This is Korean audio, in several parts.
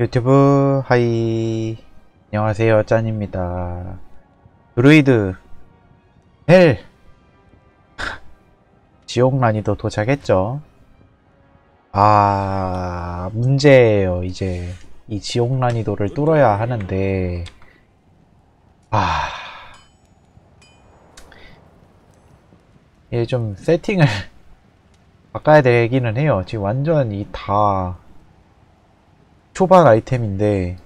유튜브 hi. 안녕하세요 짠입니다. 드루이드 hell. 지옥 난이도 도착했죠? 아 문제예요 이제. 이 지옥 난이도를 뚫어야 하는데. 아. 얘 좀 세팅을 바꿔야 되기는 해요. 지금 완전 이 다 초반 아이템인데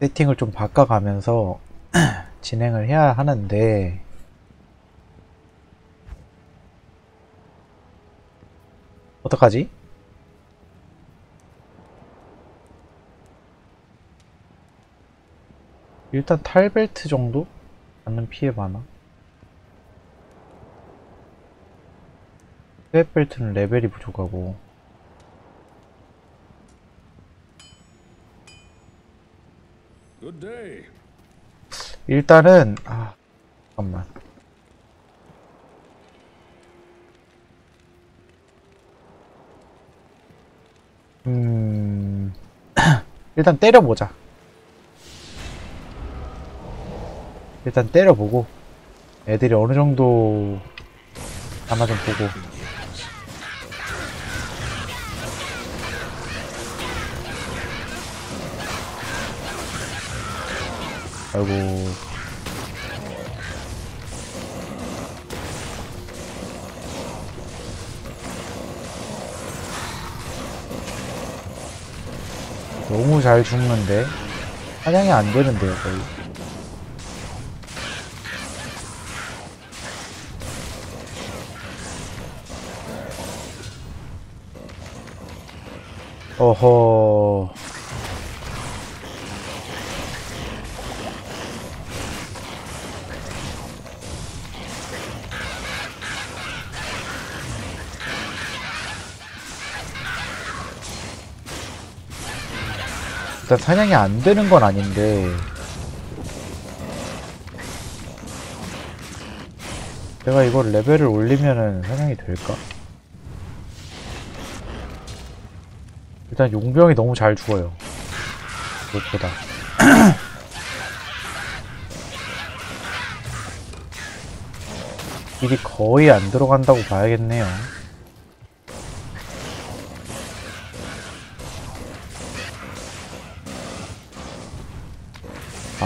세팅을 좀 바꿔가면서 진행을 해야 하는데 어떡하지? 일단 탈벨트 정도? 받는 피해 많아 스웨벨트는 레벨이 부족하고 Good day. 일단은 아 잠깐만. 음 일단 때려보자. 일단 때려보고 애들이 어느 정도 하나 좀 보고 아이고. 너무 잘 죽는데? 사냥이 안 되는데요 거의. 어허 일단 사냥이 안 되는 건 아닌데. 내가 이걸 레벨을 올리면은 사냥이 될까? 일단 용병이 너무 잘 죽어요. 무엇보다. 일이 거의 안 들어간다고 봐야겠네요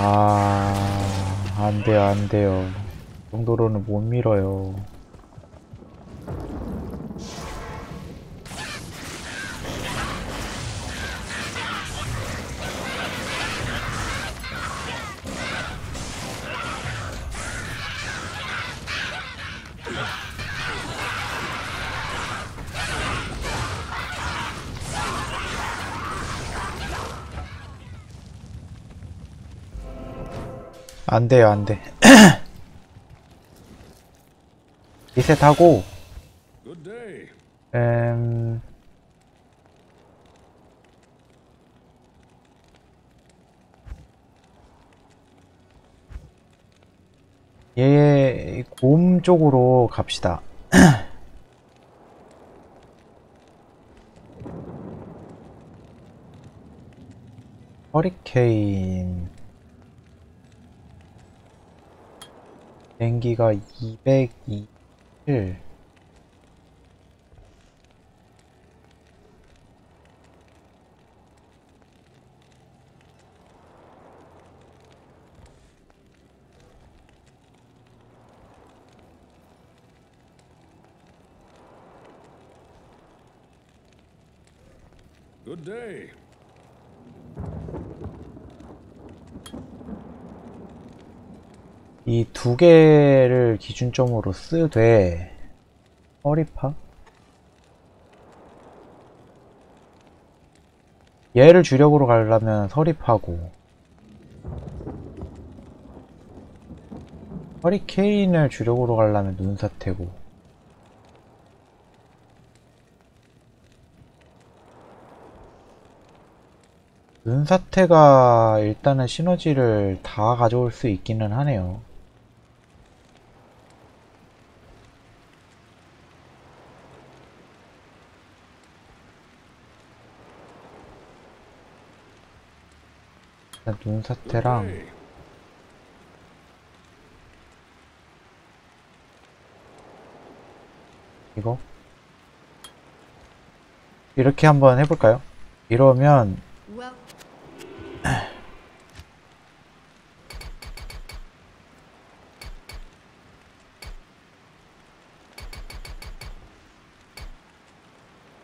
아, 안 돼요, 안 돼요. 이 정도로는 못 밀어요. 돼요, 안 돼. 리셋하고. 음, 얘, 곰 쪽으로 갑시다. 허리케인. 비행기가 227. Good day. 이 두 개를 기준점으로 쓰되 허리파? 얘를 주력으로 가려면 서리파고 허리케인을 주력으로 가려면 눈사태고 눈사태가 일단은 시너지를 다 가져올 수 있기는 하네요. 눈사태랑. 이거 이렇게 한번 해볼까요? 이러면 Well,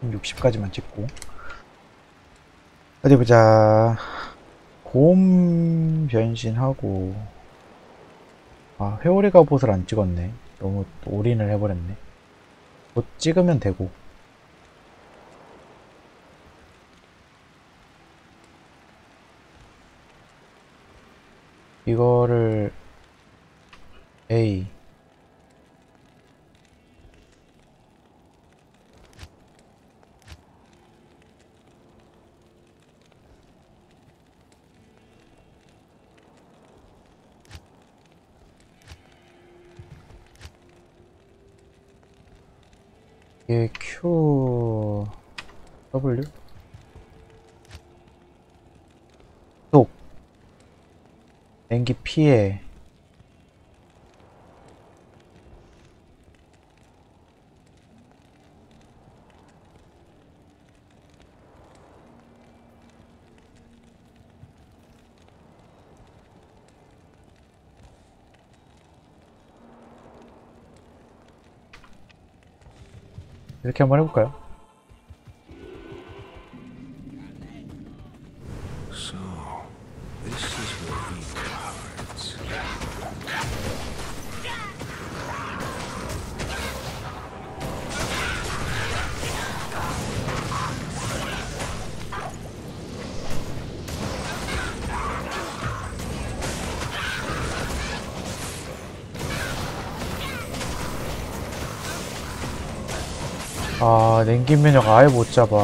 한 60까지만 찍고 어디 보자 곰 변신하고 아 회오리 갑옷을 안 찍었네. 너무 올인을 해버렸네. 곧 찍으면 되고. 이거를 A 얘 Q W. 속 냉기 피해 이렇게 한번 해볼까요? 아 냉기 면역 아예 못 잡아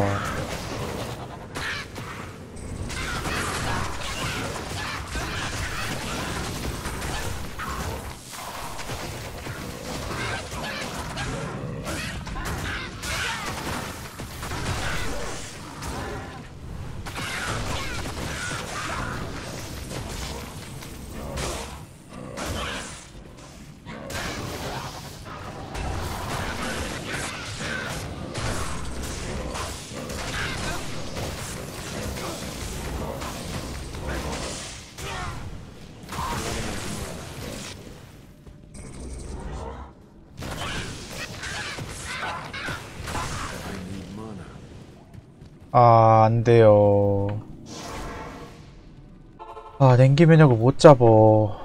냉기 면역을 못 잡어.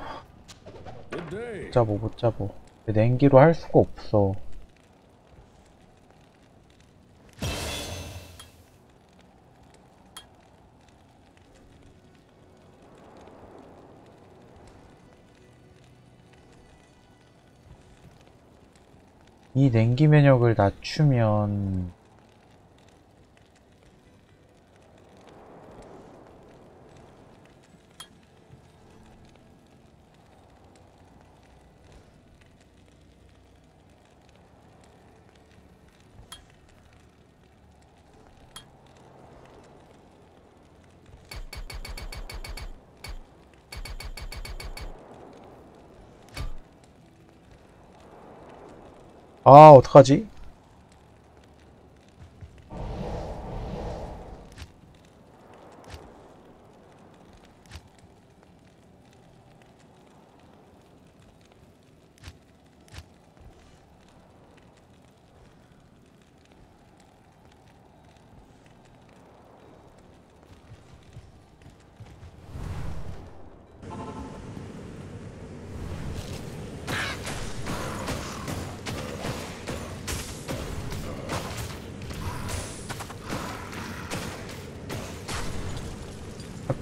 못 잡어 못 잡어. 냉기로 할 수가 없어. 이 냉기 면역을 낮추면 아 어떡하지?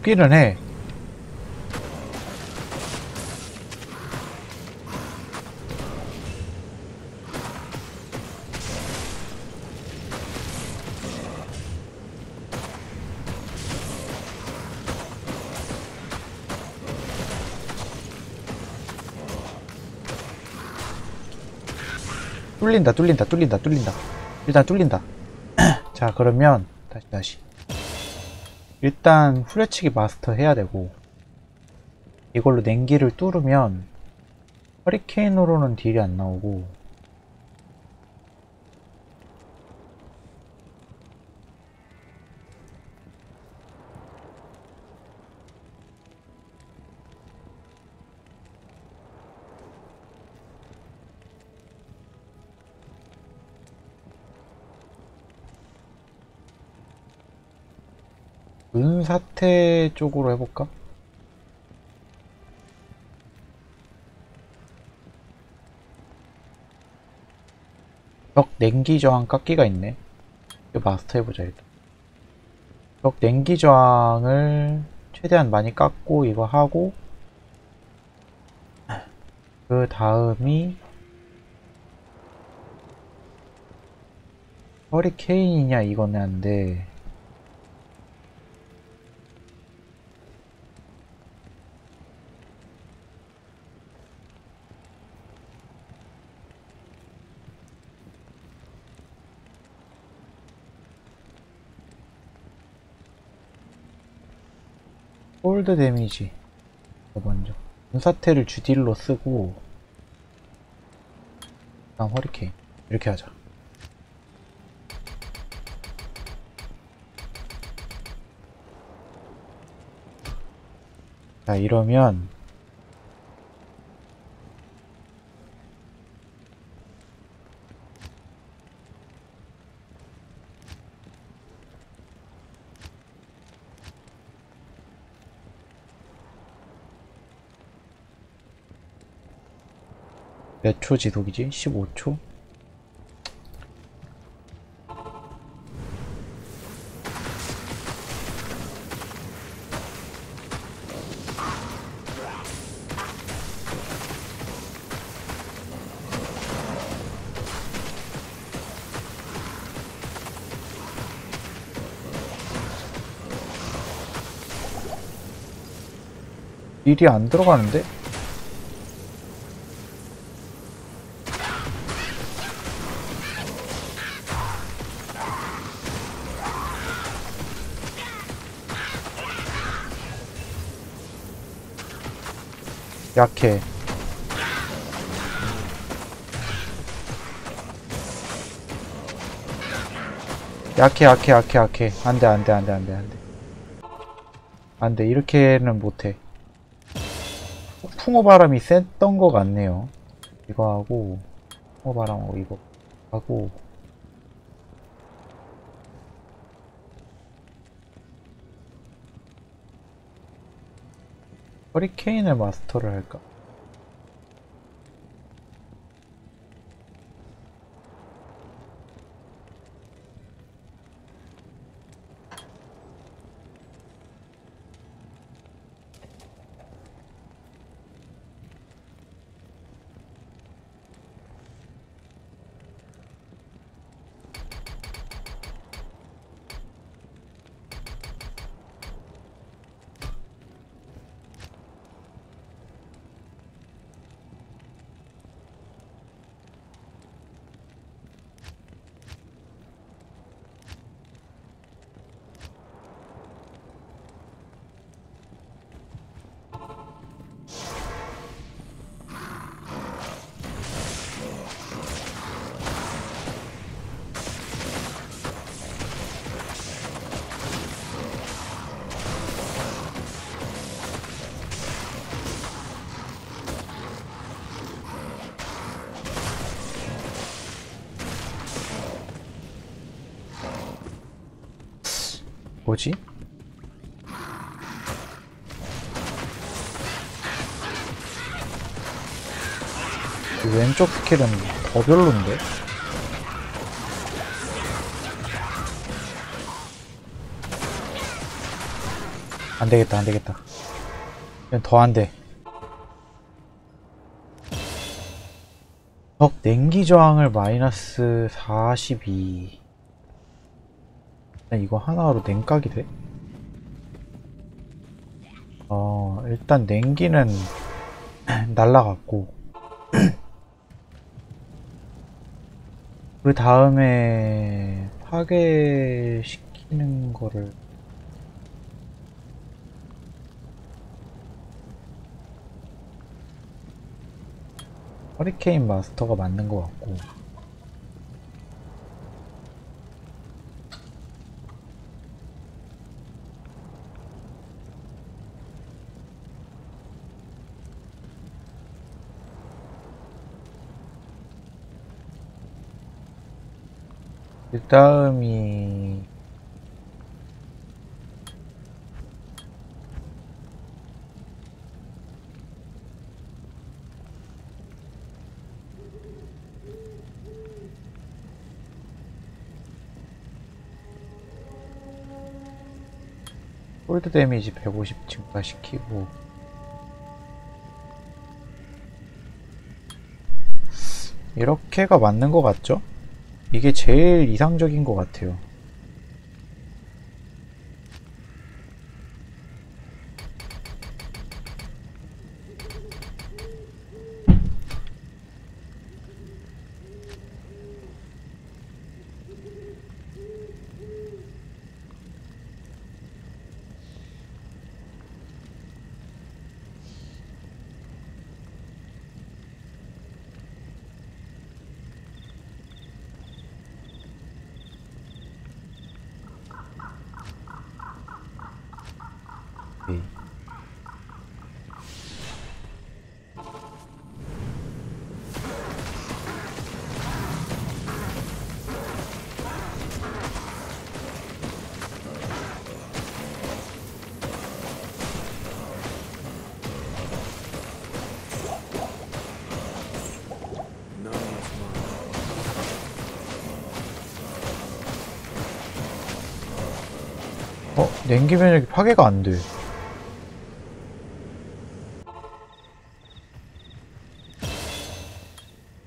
잡기는 해. 뚫린다, 뚫린다, 뚫린다, 뚫린다. 일단 뚫린다. 자, 그러면 다시 다시. 일단 후려치기 마스터 해야 되고 이걸로 냉기를 뚫으면 허리케인으로는 딜이 안 나오고 은사태 쪽으로 해볼까? 벽 냉기 저항 깎기가 있네. 이거 마스터 해보자 일단. 벽 냉기 저항을 최대한 많이 깎고 이거 하고 그 다음이 허리케인이냐 이거는 한데 홀드 데미지. 먼저. 분사태를 주딜로 쓰고 다음 허리케인. 이렇게 하자. 자 이러면 몇 초 지속이지? 15초? 일이 안 들어가는데? 약해. 약해, 약해, 약해, 약해. 안 돼, 안 돼, 안 돼, 안 돼, 안 돼. 안 돼, 이렇게는 못해. 풍어 바람이 셌던 것 같네요. 이거 하고, 풍어 바람하고 이거 하고. 허리케인을 마스터를 할까? 뭐지? 이 왼쪽 스킬은 더 별론데? 안 되겠다, 안 되겠다. 이건 더안 돼. 적 냉기 저항을 마이너스 42. 이거 하나로 냉각이 돼? 어 일단 냉기는 날라갔고 그 다음에 파괴시키는 거를 허리케인 마스터가 맞는 것 같고 그 다음이 홀드 데미지 150 증가시키고 이렇게가 맞는 것 같죠? 이게 제일 이상적인 것 같아요. 냉기 면역이 파괴가 안 돼.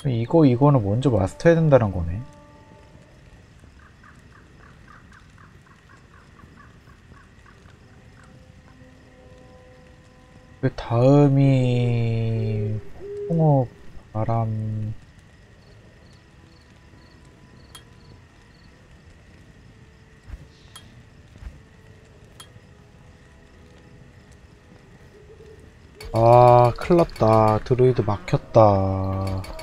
이거, 이거는 먼저 마스터해야 된다는 거네. 그 다음이 홍어 바람 아 큰일났다. 드루이드 막혔다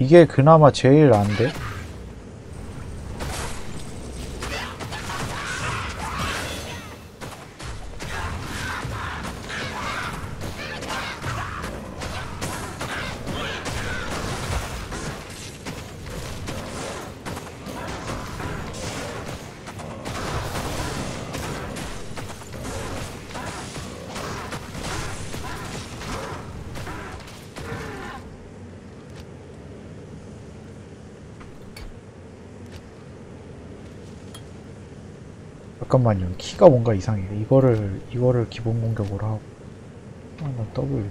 이게 그나마 제일 안돼 잠깐만요. 키가 뭔가 이상해. 이거를 이거를 기본 공격으로 하고. 아나 W.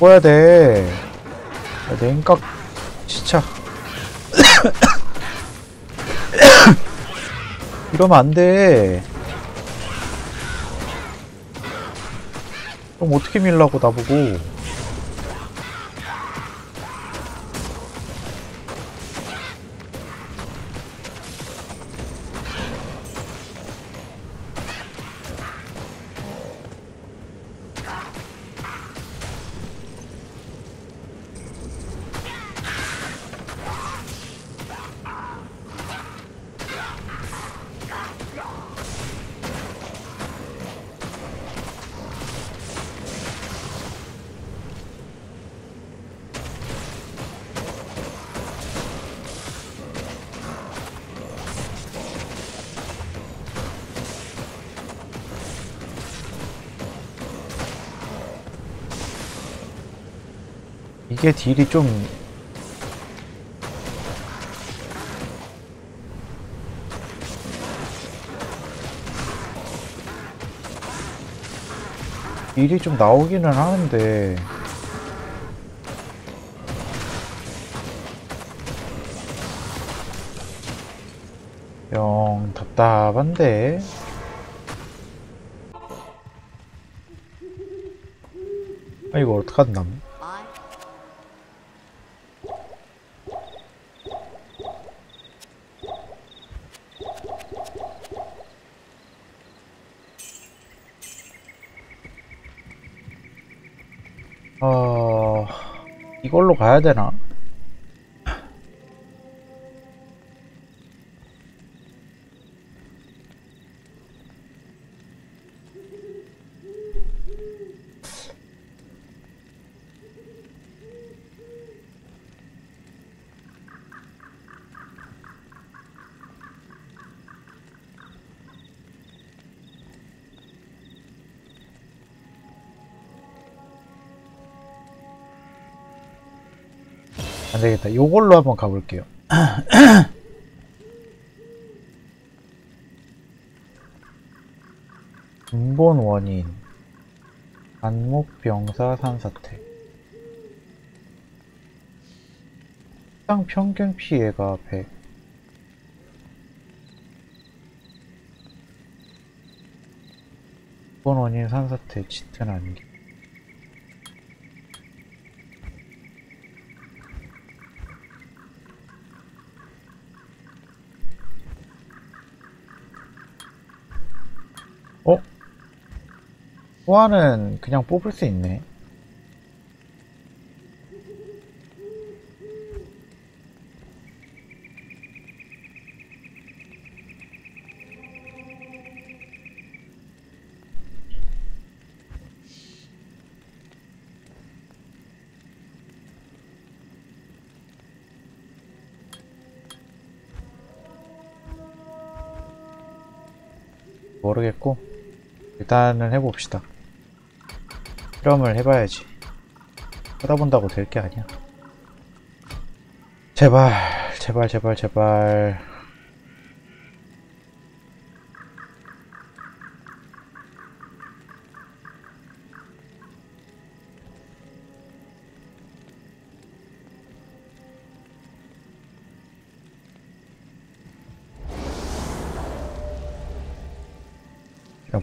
꺼야 돼 야, 냉각 이러면 안 돼. 그럼 어떻게 밀라고 나보고. 이게 딜이 좀 딜이 좀 나오기는 하는데. 영 답답한데. 아 이거 어떡한담 ආයතන 되겠다. 요걸로 한번 가볼게요. 근본 원인 안목병사 산사태 상 평균 피해가 100 근본 원인 산사태 짙은 안개 어? 소환은 그냥 뽑을 수 있네. 일단은 해봅시다. 실험을 해봐야지. 하다 본다고 될 게 아니야. 제발, 제발, 제발, 제발.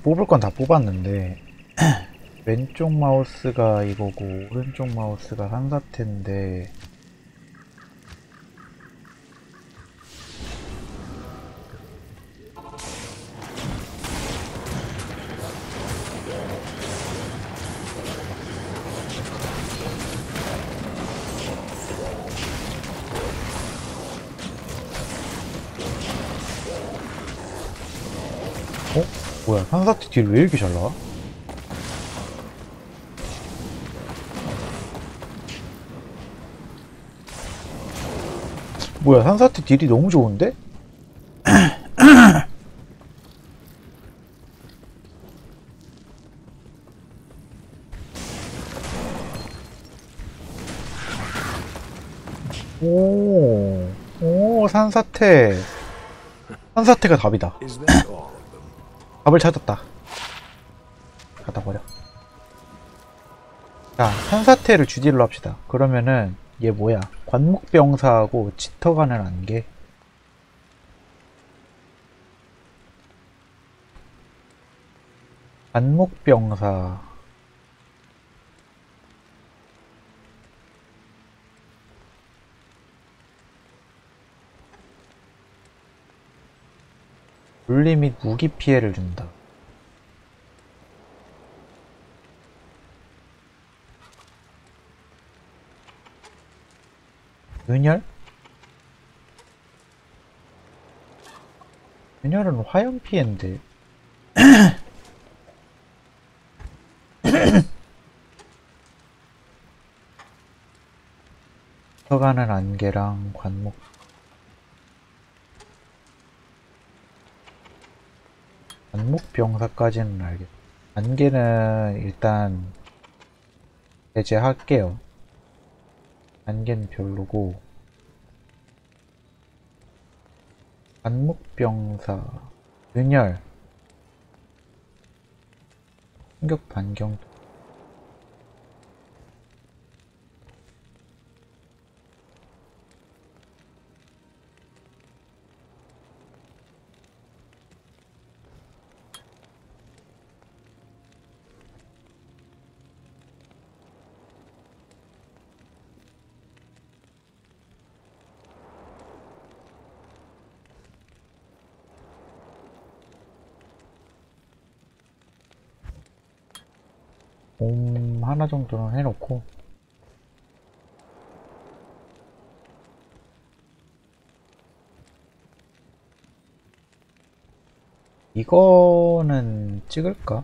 뽑을 건 다 뽑았는데 왼쪽 마우스가 이거고 오른쪽 마우스가 한사태인데 딜 왜 이렇게 잘 나와? 뭐야 산사태 딜이 너무 좋은데? 오, 오 산사태 산사태가 답이다? 답을 찾았다. 자, 산사태를 주딜로 합시다. 그러면은 얘 뭐야? 관목병사하고 짙어가는 안개. 관목병사. 및 무기 피해를 준다. 은혈? 은혈은 화염 피해인데. 서가는 안개랑 관목. 관목병사까지는 알겠. 안개는 일단 배제할게요. 단계는 별로고 반목병사 균열 충격 반경 하나 정도는 해놓고. 이거는 찍을까?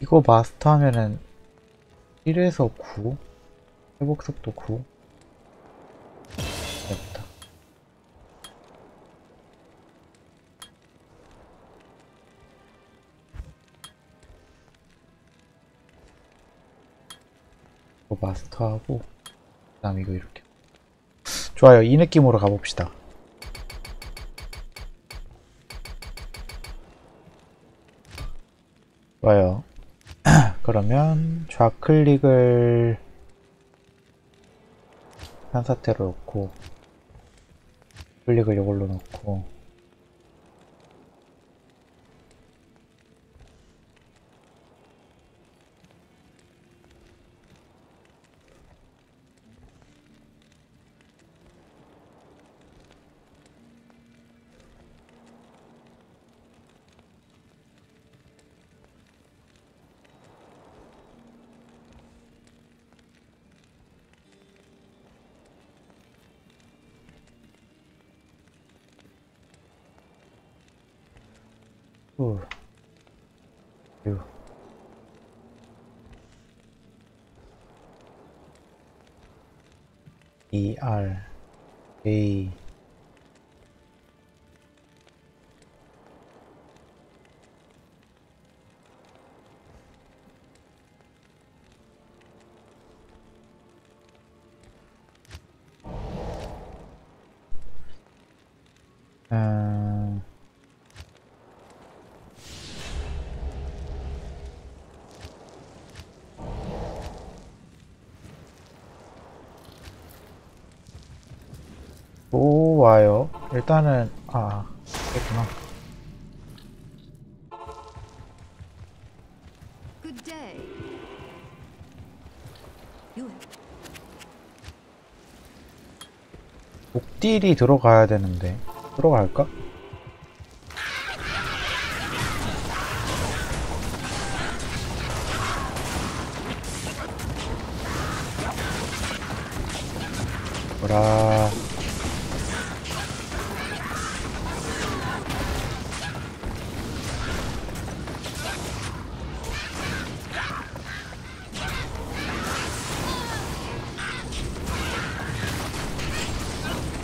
이거 마스터하면은 1에서 9 회복 속도 9 이거 마스터하고 그 다음 이거 이렇게. 좋아요. 이 느낌으로 가봅시다. 좋아요. 그러면 좌클릭을 한사태로 놓고 클릭을 이걸로 놓고 일단은 아, have 목딜이 들어가야 되는데. 들어갈까?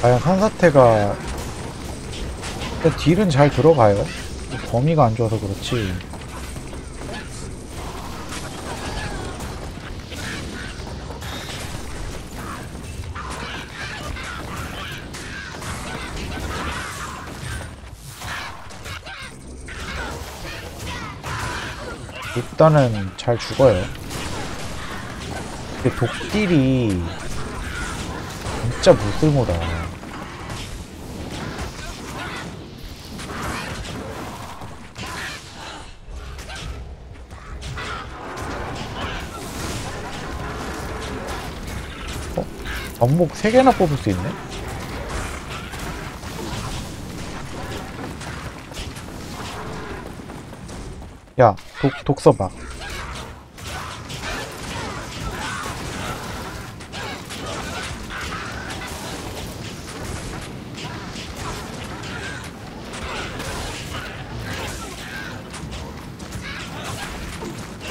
과연 한사태가 딜은 잘 들어가요? 범위가 안 좋아서 그렇지. 일단은 잘 죽어요. 근데 독딜이 진짜 무쓸모다 전목 3개나 뽑을 수 있네? 야, 독, 독 써봐.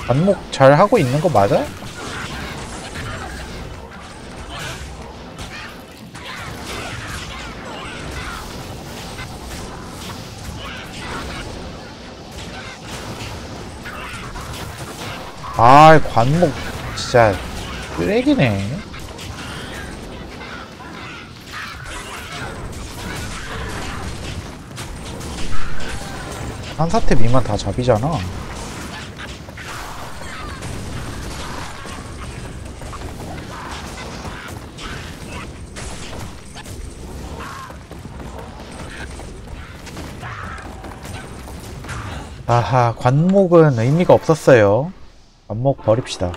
반목 잘 하고 있는 거 맞아? 아, 관목 진짜 쓰레기네. 한 사태 미만 다 잡이잖아. 아하, 관목은 의미가 없었어요. 관목 버립시다.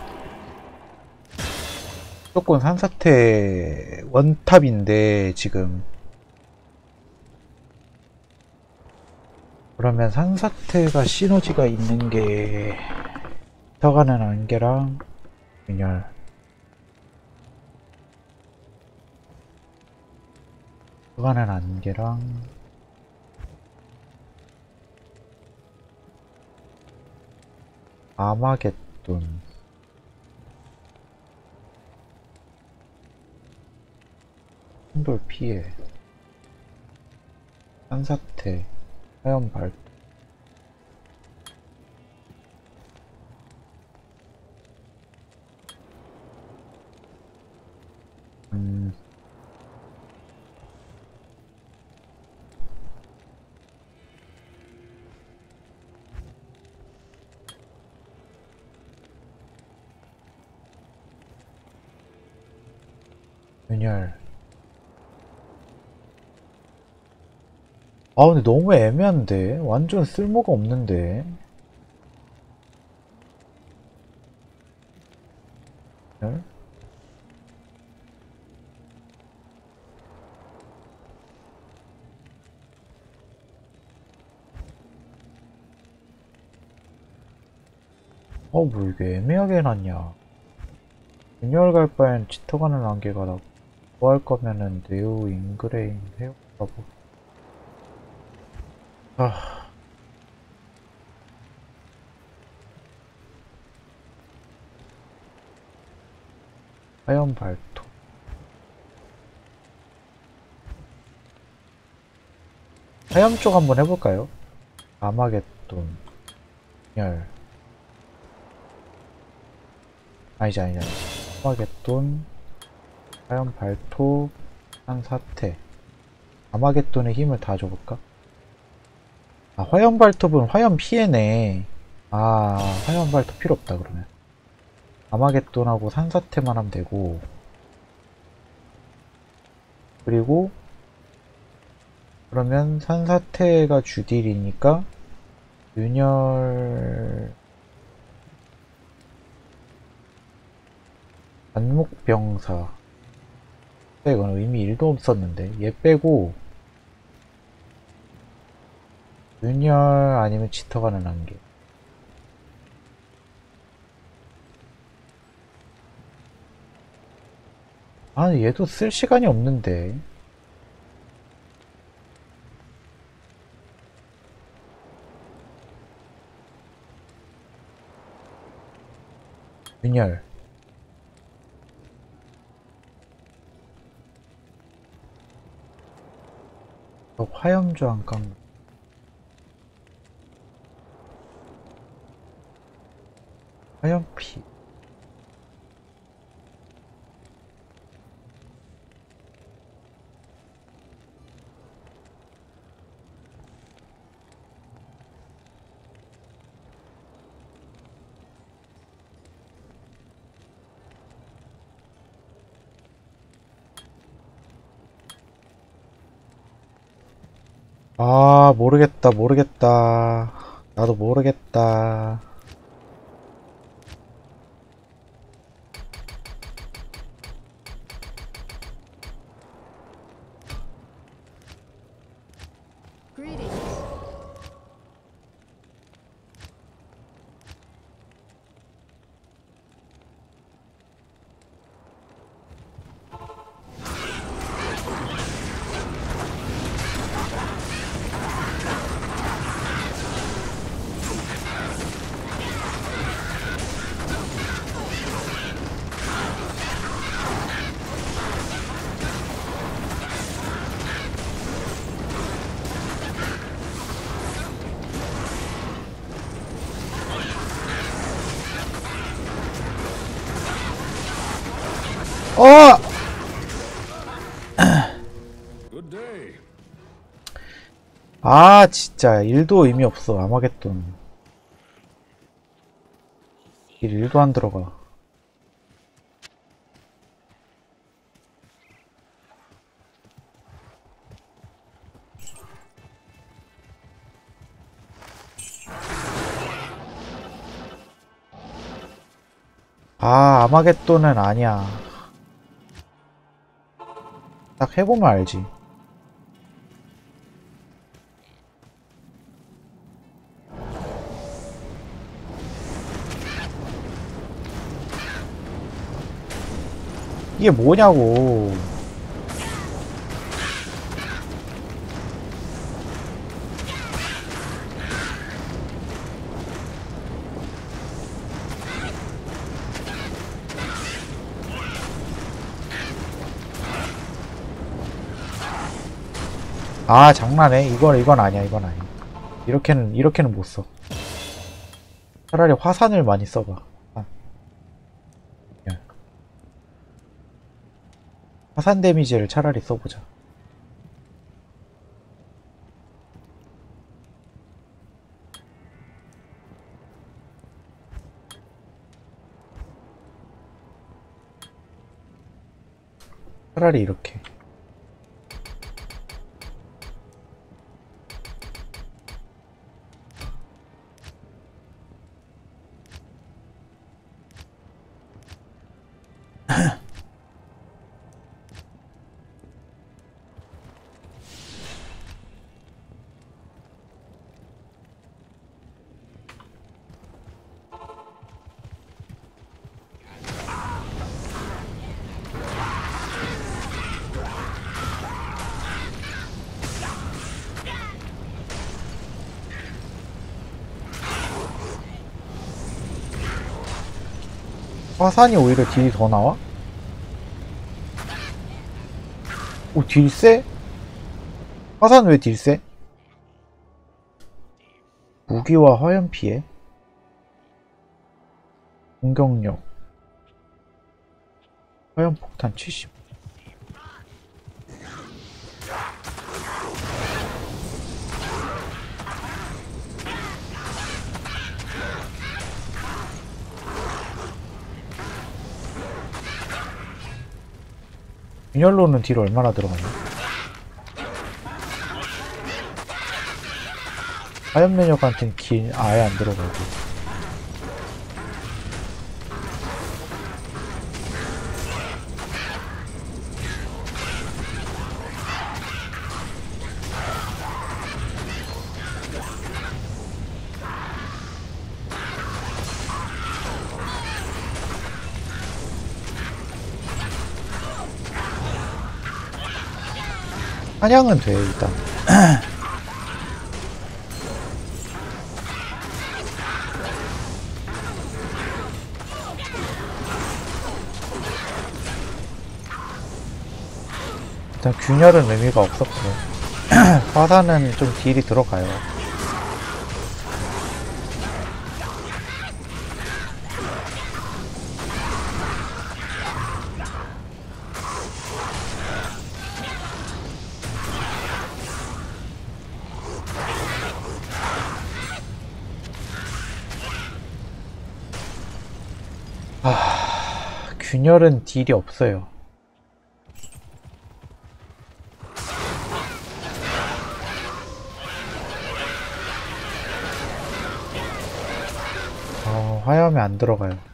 무조건 산사태 원탑인데, 지금. 그러면 산사태가 시너지가 있는 게, 들어가는 안개랑, 균열. 들어가는 안개랑, 아마겟 돈 충돌 피해 산사태 하연발 음 균열 아 근데 너무 애매한데 완전 쓸모가 없는데 균열? 어, 뭐 이게 애매하게 해놨냐. 균열 갈 바엔 짙어가는 안개가 나고, 뭐할 거면은 네오 인그레인 보. 아. 하얀 발톱. 하얀 쪽 한번 해볼까요? 아마겟돈. 열. 아니지, 아니지, 아니지. 아마겟돈. 하얀 발톱. 한 사태. 아마겟돈의 힘을 다 줘볼까? 아, 화염 발톱은 화염 피해네. 아, 화염 발톱 필요 없다, 그러면. 아마겟돈하고 산사태만 하면 되고. 그리고, 그러면 산사태가 주딜이니까, 균열, 반목병사. 이건 의미 1도 없었는데. 얘 빼고, 균열 아니면 짙어가는 안개. 아, 얘도 쓸 시간이 없는데. 균열. 저 화염조 안 깎는. 화염피. 아, 모르겠다, 모르겠다. 나도 모르겠다. 어! 아 진짜. 일도 의미 없어. 아마겟돈. 일 일도 안 들어가. 아 아마겟돈은 아니야 딱 해보면 알지 이게 뭐냐고. 아 장난해 이건 이건 아니야 이건 아니야 이렇게는 이렇게는 못써 차라리 화산을 많이 써봐 아. 야. 화산 데미지를 차라리 써보자. 차라리 이렇게. 화산이 오히려 딜이 더 나와? 오, 딜 세? 화산 왜 딜 세? 무기와 화염 피해? 공격력 화염 폭탄 70 균열로는 딜 얼마나 들어가냐? 화염 면역한테는 길 아예 안 들어가고 사냥은 돼 일단. 일단 균열은 의미가 없었고 화산은 좀 딜이 들어가요 균열은 딜이 없어요. 어, 화염이 안 들어가요.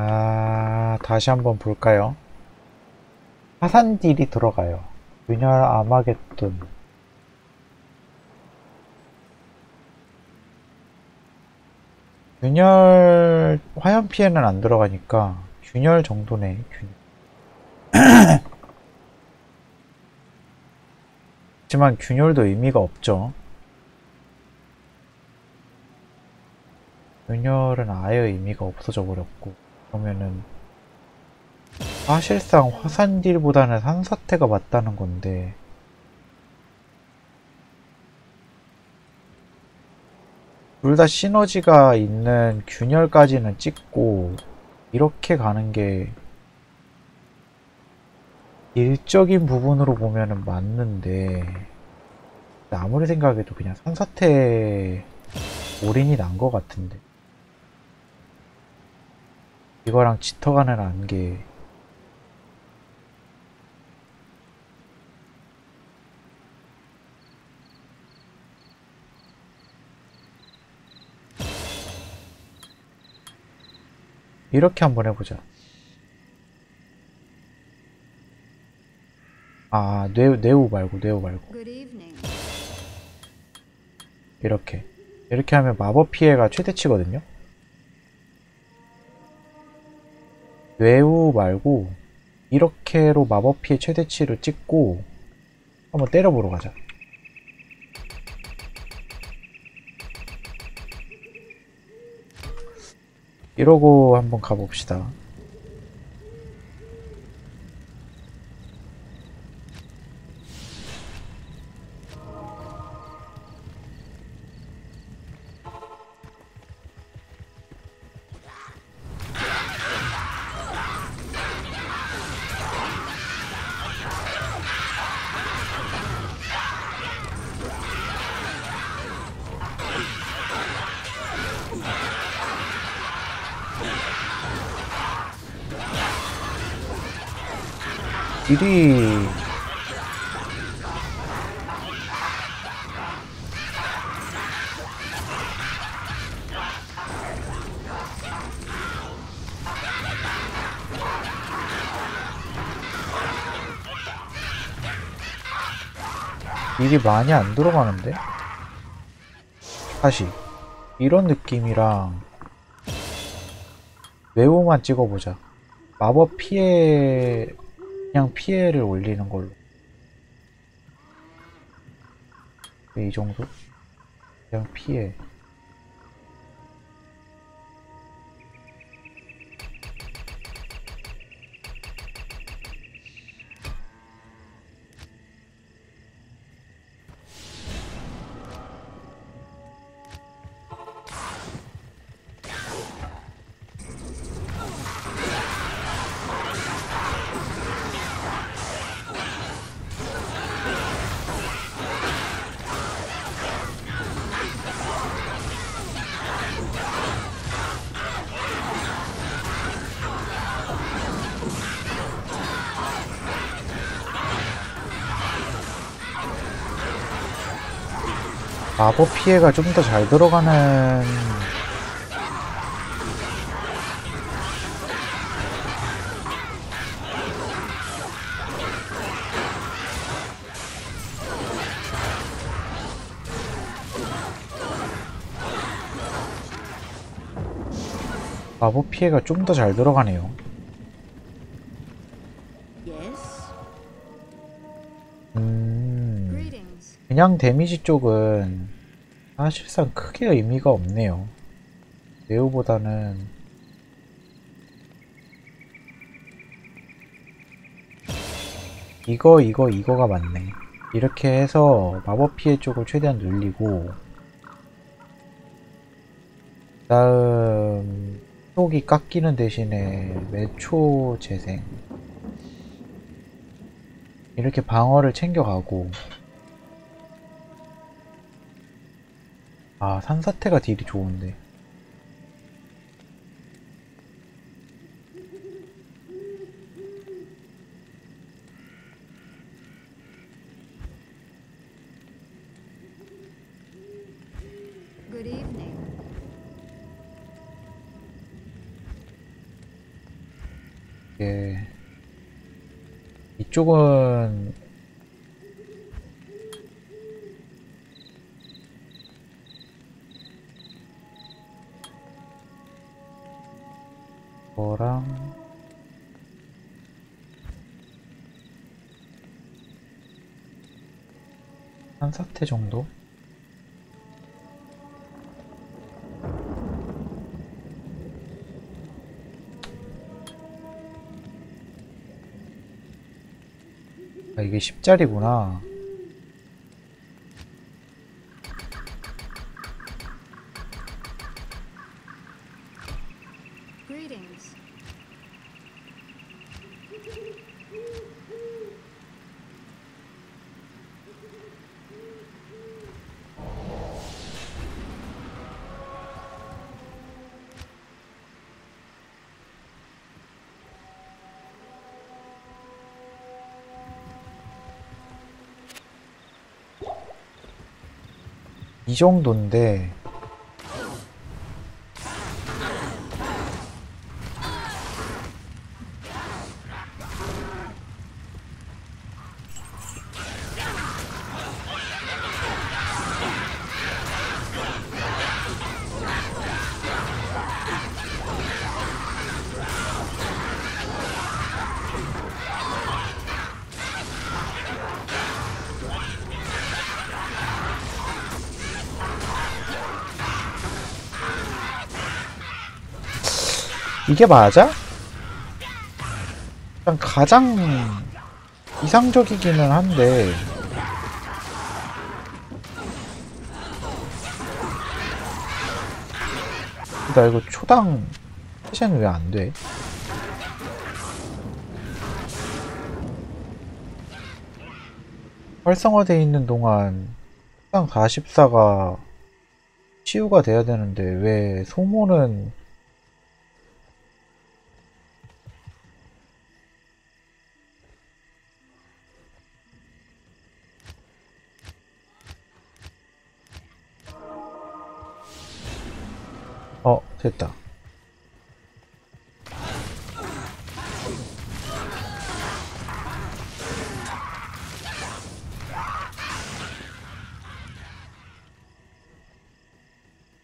아 다시 한번 볼까요? 화산 딜이 들어가요. 균열 아마겟돈 균열 화염 피해는 안 들어가니까 균열 정도네 균열. 하지만 균열도 의미가 없죠 균열은 아예 의미가 없어져 버렸고 그러면은 사실상 화산딜보다는 산사태가 맞다는 건데. 둘 다 시너지가 있는 균열까지는 찍고 이렇게 가는 게 일적인 부분으로 보면은 맞는데 아무리 생각해도 그냥 산사태 올인이 난 것 같은데 이거랑 짙어가는 안개. 이렇게 한번 해보자. 아 뇌우, 뇌우 말고 뇌우 말고. 이렇게. 이렇게 하면 마법 피해가 최대치거든요 뇌우 말고 이렇게로 마법 피해 최대치를 찍고 한번 때려보러 가자. 이러고 한번 가봅시다 딜이 딜이 많이 안 들어가는데? 다시 이런 느낌이랑 외우만 찍어보자 마법 피해 그냥 피해를 올리는 걸로 네, 이 정도? 그냥 피해 마법 피해가 좀 더 잘 들어가는 마법 피해가 좀 더 잘 들어가네요. 음. 그냥 데미지 쪽은 사실상 크게 의미가 없네요. 네오보다는 이거 이거 이거가 맞네. 이렇게 해서 마법 피해 쪽을 최대한 늘리고 다음 속이 깎이는 대신에 매초 재생 이렇게 방어를 챙겨가고 아 산사태가 딜이 좋은데. 예. 이쪽은 밑에 정도? 아, 이게 10짜리구나. 이 정도인데 이게 맞아? 일단 가장 이상적이기는 한데 나 이거 초당 패션 왜 안 돼? 활성화되어 있는 동안 초당 44가 치유가 돼야 되는데 왜 소모는 됐다.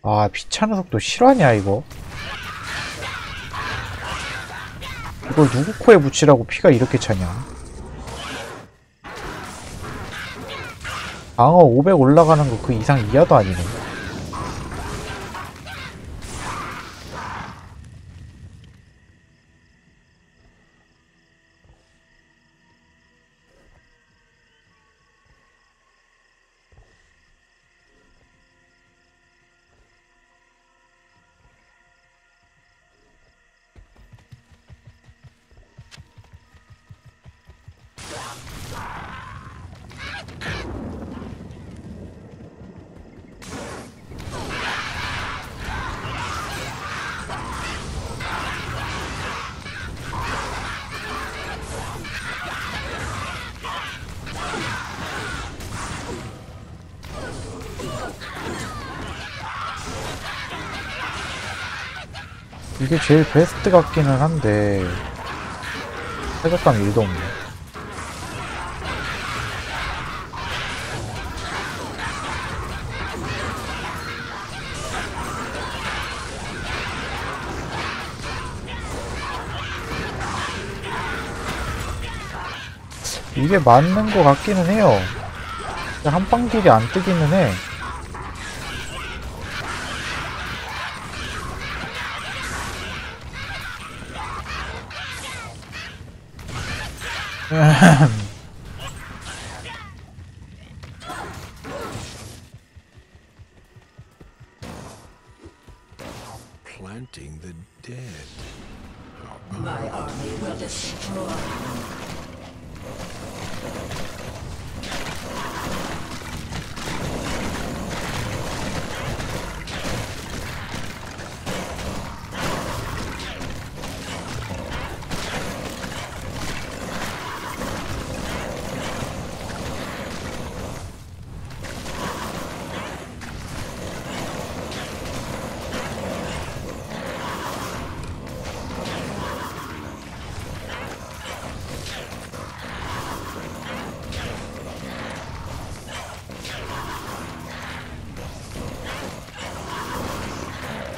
아, 피차는 속도 실화냐, 이거? 이걸 누구 코에 붙이라고 피가 이렇게 차냐? 방어 500 올라가는 거 그 이상 이하도 아니네. 이게 제일 베스트 같기는 한데 타격감 1도 없네. 이게 맞는 것 같기는 해요. 한방길이 안 뜨기는 해 Um,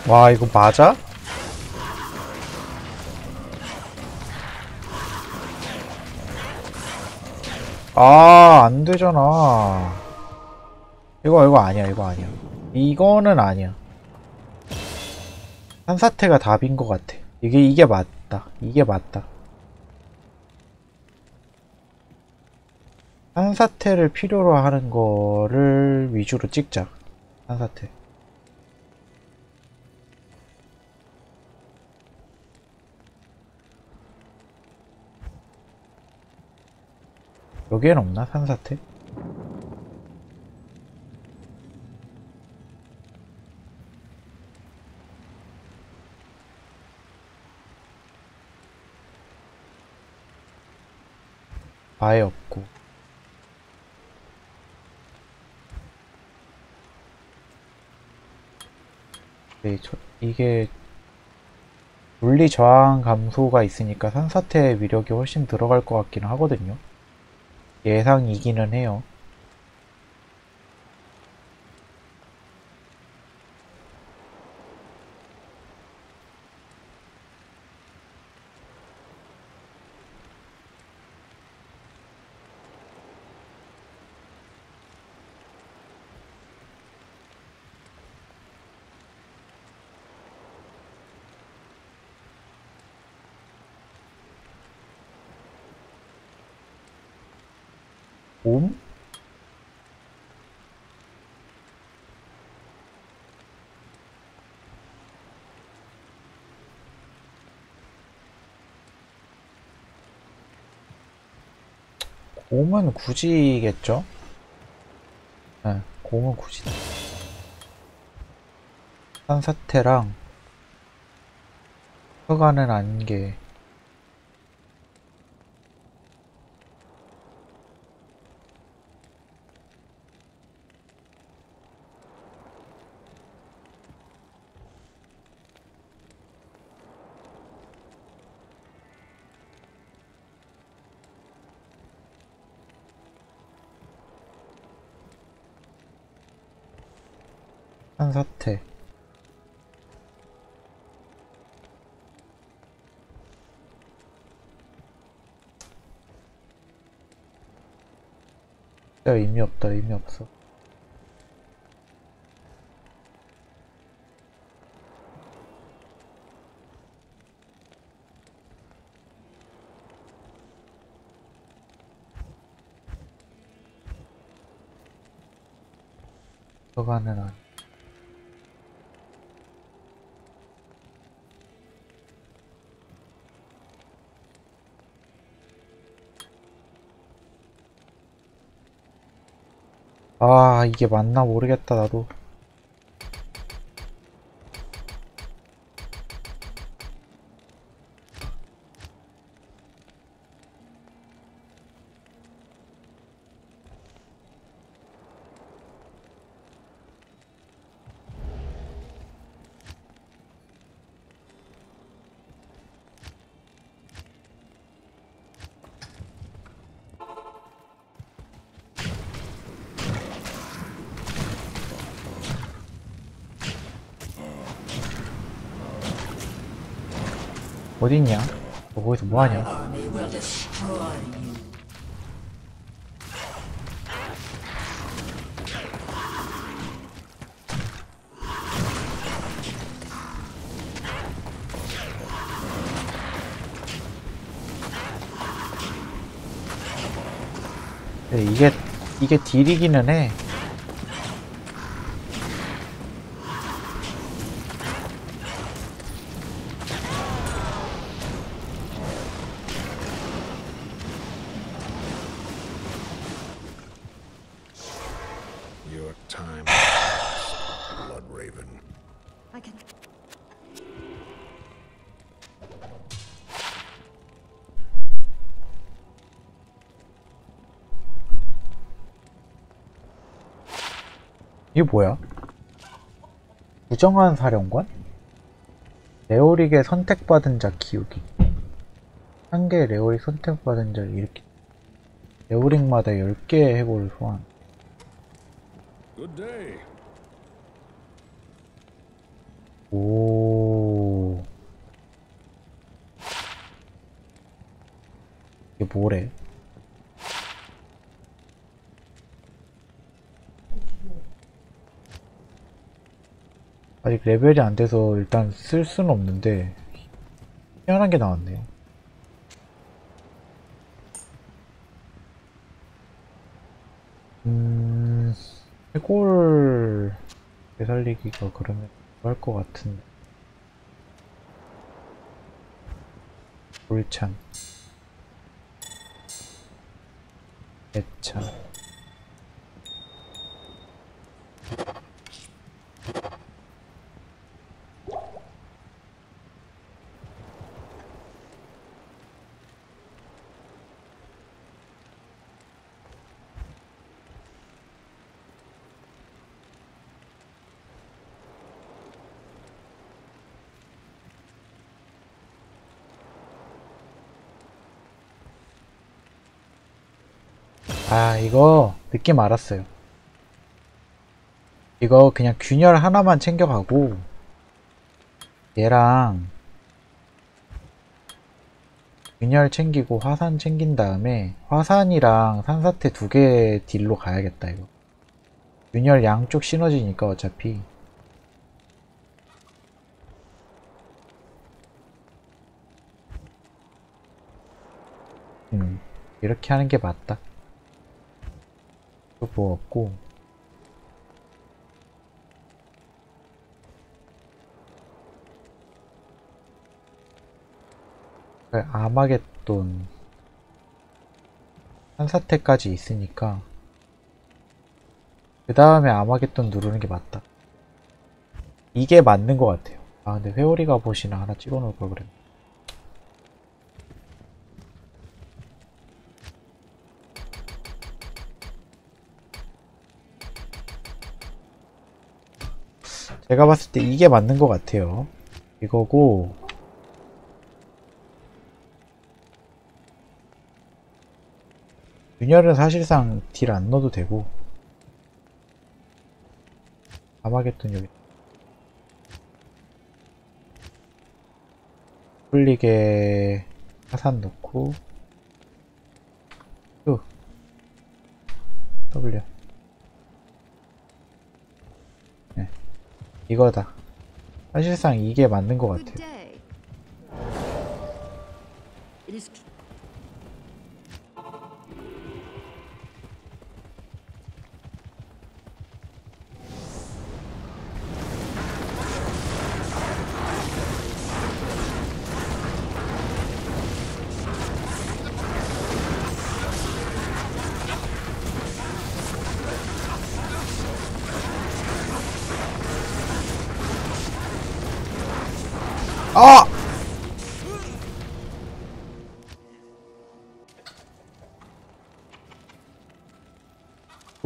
와 이거 맞아? 아 안되잖아 이거 이거 아니야 이거 아니야 이거는 아니야 한사태가 답인 것 같아 이게 이게 맞다 이게 맞다 산사태를 필요로 하는 거를 위주로 찍자. 산사태. 여기엔 없나? 산사태? 아예 없고. 네, 저- 이게 물리 저항 감소가 있으니까 산사태 위력이 훨씬 들어갈 것 같기는 하거든요. 예상이기는 해요. 곰은 굳이겠죠? 네, 곰은 굳이. 산사태랑 허가는 안개. 산사태. 진짜 의미 없다, 의미 없어. 들어가는 안. 아, 이게 맞나 모르겠다, 나도. 어딨냐? 너 거기서 뭐하냐? 네, 이게 이게 딜이기는 해. 이게 뭐야? 부정한 사령관? 레오릭에 선택받은 자 키우기. 한 개 레오릭 선택받은 자를 이렇게. 레오릭마다 10개의 해골을 소환. 오. 이게 뭐래? 아직 레벨이 안 돼서 일단 쓸 수는 없는데 희한한 게 나왔네요. 해골 되살리기가 그러면 할 것 같은데. 돌참 애참 아 이거 느낌 알았어요. 이거 그냥 균열 하나만 챙겨가고 얘랑 균열 챙기고 화산 챙긴 다음에 화산이랑 산사태 두 개 딜로 가야겠다 이거. 균열 양쪽 시너지니까 어차피. 음 이렇게 하는 게 맞다 없고 그 아마겟돈 한사태까지 있으니까 그 다음에 아마겟돈 누르는 게 맞다. 이게 맞는 것 같아요. 아 근데 회오리가 보시나 하나 찍어 놓을 걸 그랬네 제가 봤을 때 이게 맞는 것 같아요. 이거고, 균열은 사실상 딜 안 넣어도 되고, 아마겟돈 여기. 풀리게 화산 넣고, 후. W. 이거다. 사실상 이게 맞는 것 같아요.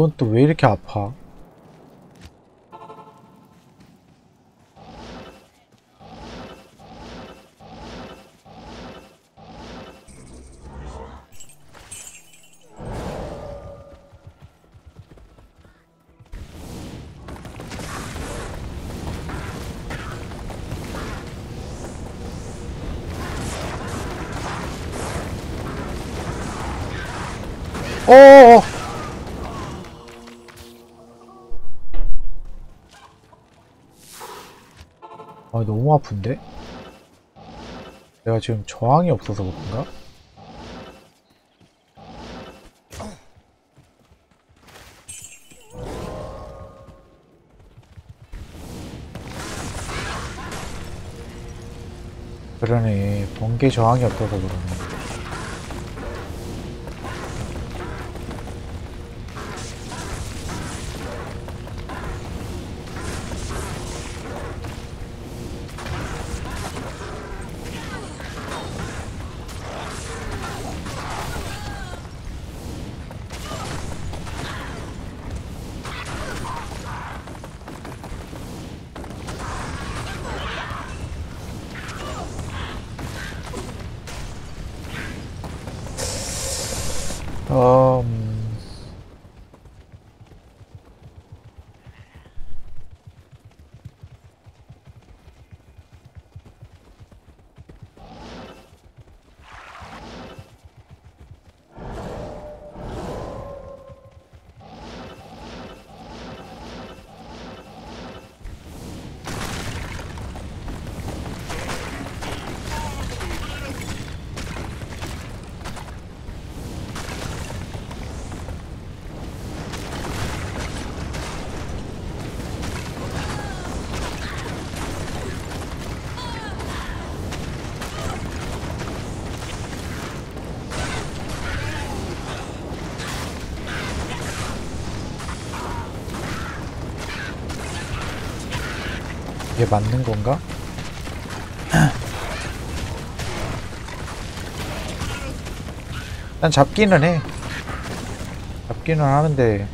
이건 또 왜 이렇게 아파? 아픈데? 내가 지금 저항이 없어서 그런가? 그러네. 번개 저항이 없어서 그러네. 맞는 건가? 난 잡기는 해. 잡기는 하는데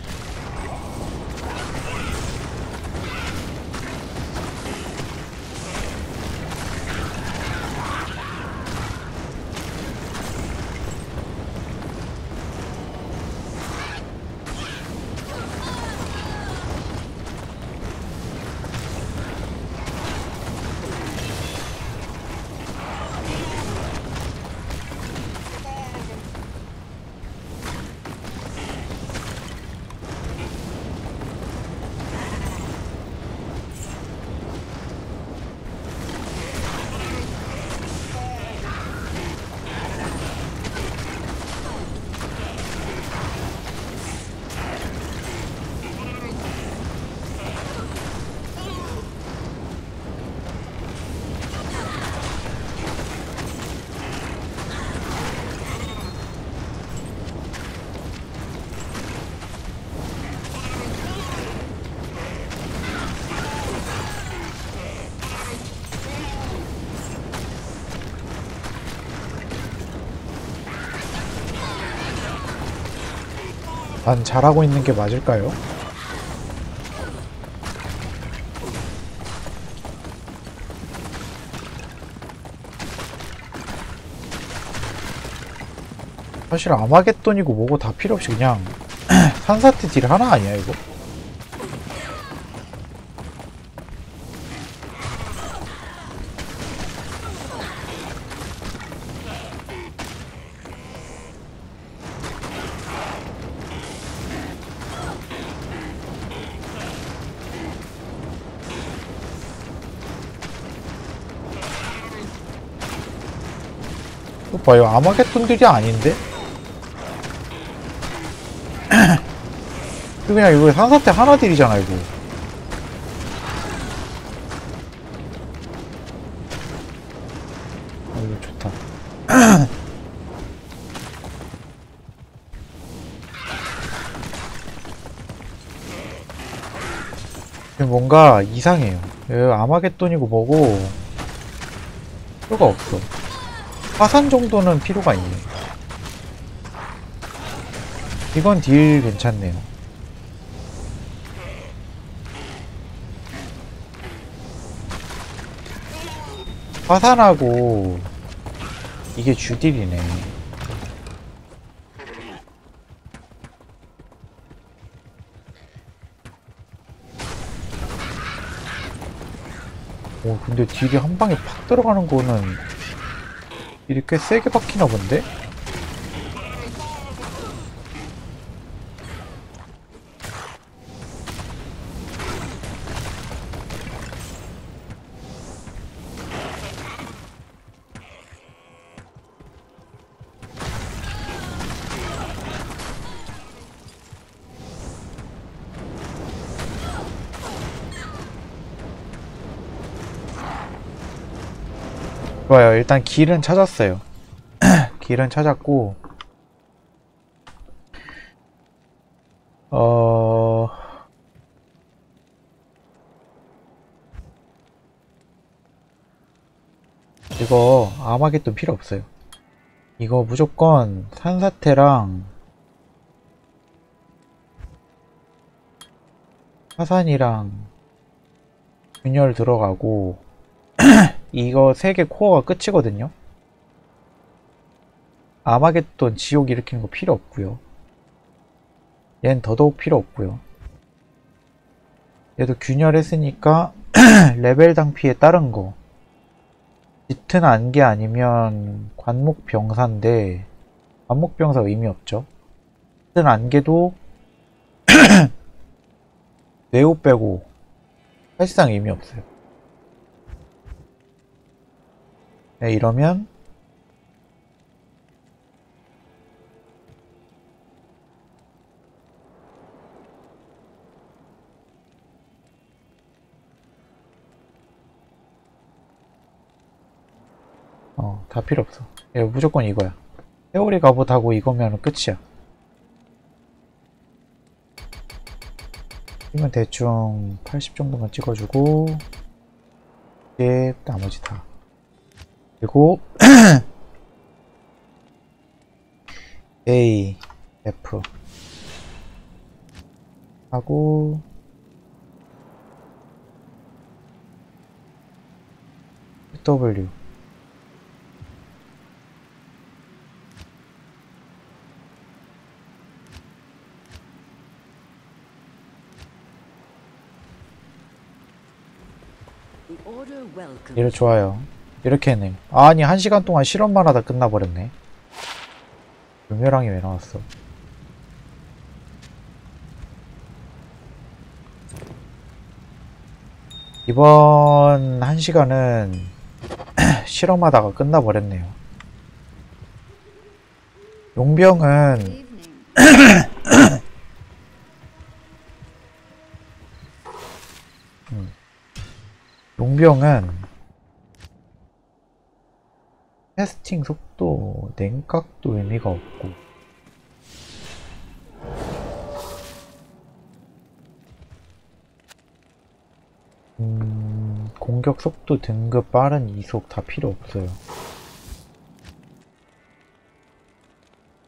난 잘하고 있는 게 맞을까요? 사실 아마겟돈이고 뭐고 다 필요 없이 그냥 산사태 딜 하나 아니야 이거? 봐요. 아마겟돈들이 아닌데? 그냥 이거 산사태 하나 딜이잖아 이거. 아 이거 좋다. 뭔가 이상해요. 이거 아마겟돈이고 뭐고 필요가 없어 화산 정도는 필요가 있네. 이건 딜 괜찮네요. 화산하고 이게 주딜이네. 오 근데 딜이 한 방에 팍 들어가는 거는 꽤 세게 박히나 본데? 좋아요. 일단 길은 찾았어요. 길은 찾았고, 어, 이거 아마겟돈 필요 없어요. 이거 무조건 산사태랑 화산이랑 균열 들어가고 이거 세 개 코어가 끝이거든요. 아마겟돈 지옥 일으키는 거 필요 없고요. 얜 더더욱 필요 없고요. 얘도 균열했으니까 레벨당 피에 따른 거 짙은 안개 아니면 관목병사인데 관목병사 의미 없죠. 짙은 안개도 네오 빼고 사실상 의미 없어요. 네, 이러면 어, 다 필요 없어. 예, 무조건 이거야. 세월이 가보다고 이거면 끝이야. 이면 대충 80 정도만 찍어주고 이게 나머지 다. 그리고 A, F 하고 W 이래 좋아요. 이렇게 했네. 아니 한 시간 동안 실험만 하다 끝나버렸네. 유명랑이 왜 나왔어? 이번 한 시간은 실험하다가 끝나버렸네요. 용병은 Evening. 용병은 캐스팅 속도, 냉각도 의미가 없고 음, 공격 속도, 등급, 빠른 이속 다 필요 없어요.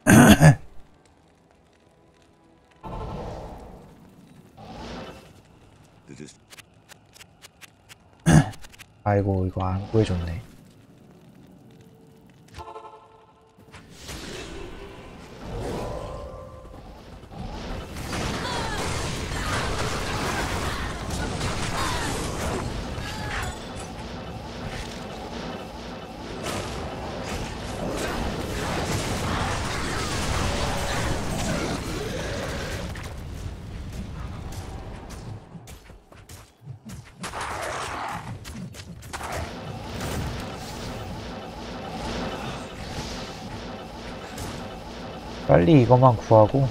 아이고 이거 안 구해줬네. 빨리 이것만 구하고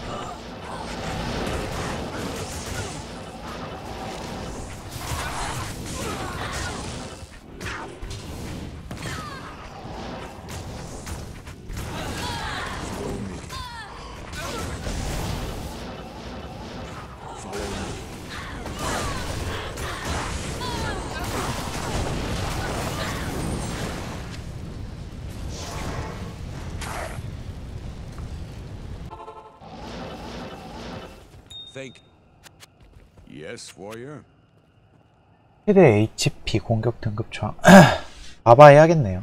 최대 HP 공격 등급 저 아바 해야겠네요.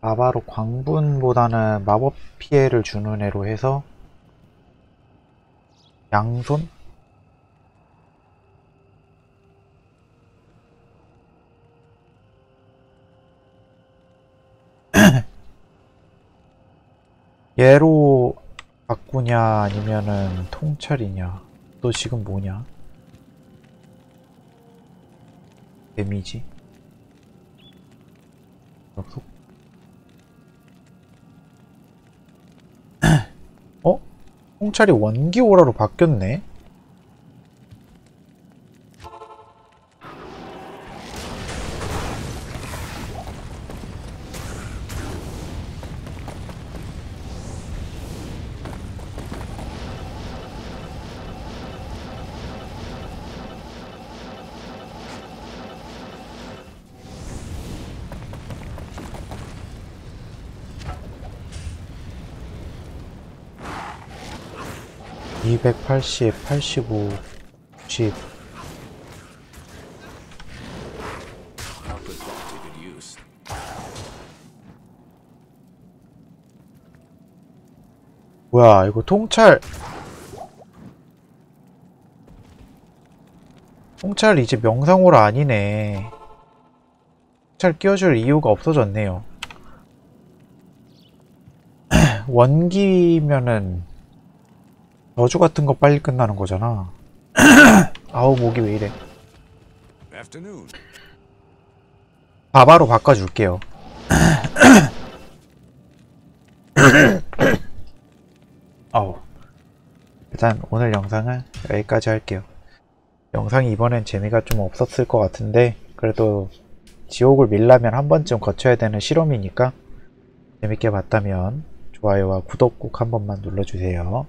아바로 광분보다는 마법 피해를 주는 애로 해서 양손? 얘로 바꾸냐 아니면은 통찰이냐 너 지금 뭐냐 데미지 속 어? 통찰이 원기 오라로 바뀌었네? 280, 85, 90. 뭐야 이거 통찰. 통찰 이제 명상으로 아니네. 통찰 끼워줄 이유가 없어졌네요. 원기면은 저주 같은 거 빨리 끝나는 거잖아. 아우, 목이 왜 이래. 바바로 바꿔줄게요. 어우. 일단 오늘 영상은 여기까지 할게요. 영상이 이번엔 재미가 좀 없었을 것 같은데 그래도 지옥을 밀려면 한 번쯤 거쳐야 되는 실험이니까 재밌게 봤다면 좋아요와 구독 꼭 한 번만 눌러주세요.